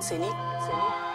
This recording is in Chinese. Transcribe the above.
signi signi